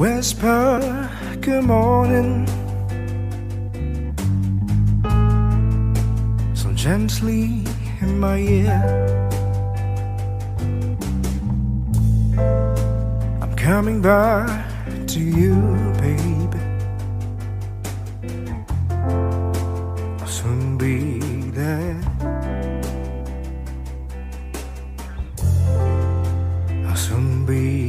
Whisper, good morning. So gently in my ear. I'm coming back to you, baby. I'll soon be there. I'll soon be